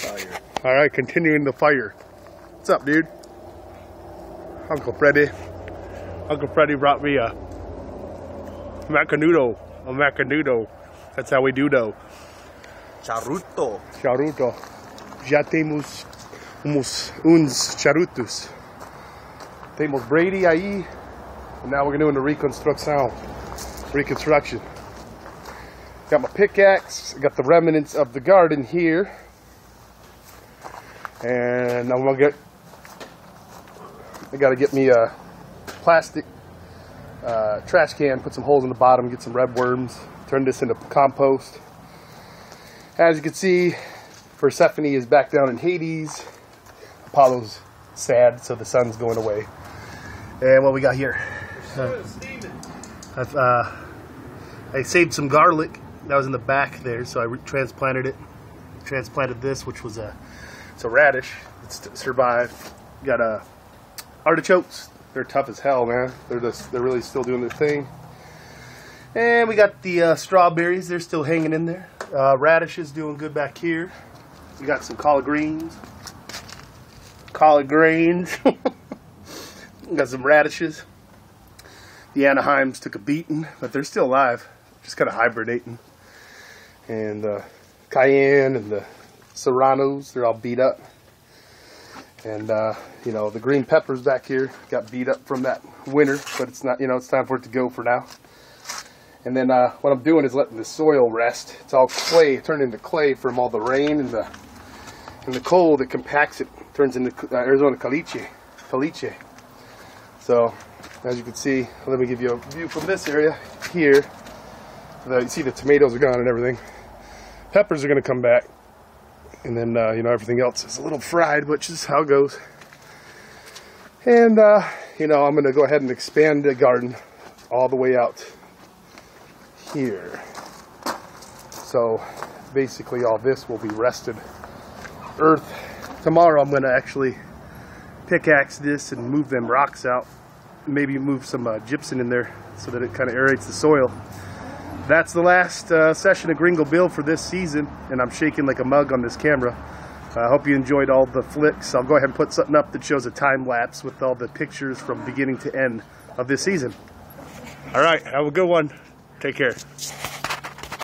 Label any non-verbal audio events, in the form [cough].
Fire. All right, continuing the fire. What's up, dude? Uncle Freddy. Uncle Freddy brought me a macanudo. A macanudo. That's how we do though. Charuto. Charuto. Já temos uns, uns charutos. Temos Brady aí. And now we're doing the reconstruction. Reconstruction. Got my pickaxe. Got the remnants of the garden here. And I'm gonna get. I gotta get me a plastic uh, trash can, put some holes in the bottom, get some red worms, turn this into compost. As you can see, Persephone is back down in Hades. Apollo's sad, so the sun's going away. And what we got here? I've, uh, I saved some garlic that was in the back there, so I transplanted it. Transplanted this, which was a it's a radish. It's survived. Got uh, artichokes. They're tough as hell, man. They're just they're really still doing their thing. And we got the uh, strawberries. They're still hanging in there. Uh, radishes doing good back here. We got some collard greens. Collard greens. [laughs] got some radishes. The Anaheims took a beating, but they're still alive. Just kind of hibernating. And uh, cayenne and the serranos, they're all beat up. And uh, you know the green peppers back here got beat up from that winter, but it's not. You know it's time for it to go for now. And then uh, what I'm doing is letting the soil rest. It's all clay, turned into clay from all the rain and the and the cold. It compacts it, turns into uh, Arizona caliche, caliche. So as you can see, let me give you a view from this area here. The, you see the tomatoes are gone and everything. Peppers are going to come back, and then uh, you know everything else is a little fried, which is how it goes. And uh, you know I'm going to go ahead and expand the garden all the way out here. So basically all this will be rested earth. Tomorrow I'm going to actually pickaxe this and move them rocks out. Maybe move some uh, gypsum in there so that it kind of aerates the soil. That's the last uh, session of Gringo Bill for this season, and I'm shaking like a mug on this camera. I hope you enjoyed all the flicks. I'll go ahead and put something up that shows a time lapse with all the pictures from beginning to end of this season. All right, have a good one. Take care.